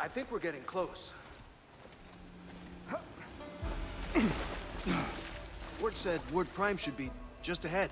I think we're getting close. Ford said Ward Prime should be just ahead.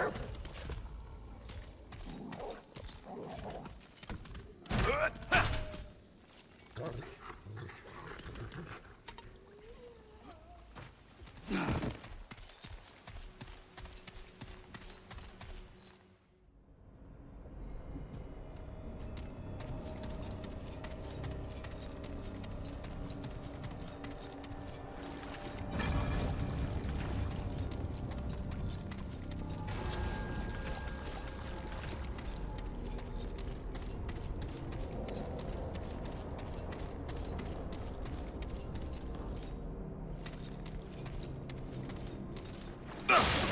Perfect. Ugh.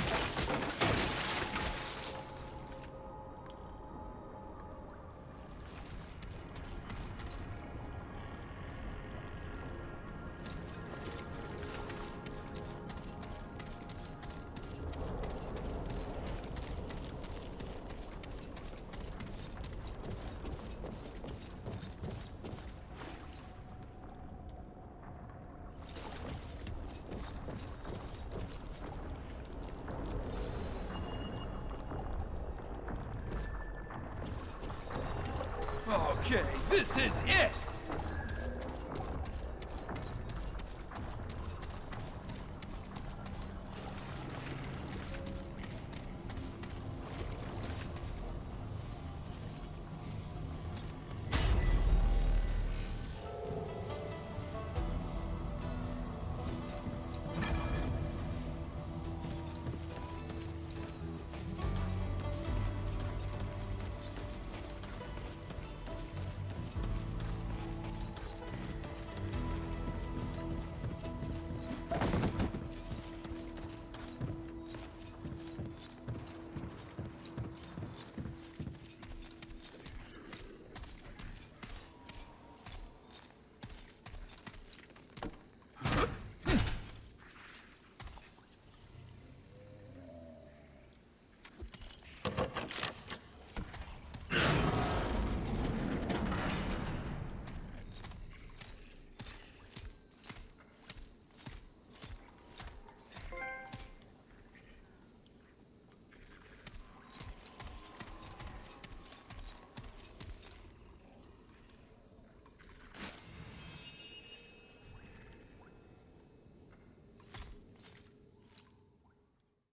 Okay, this is it!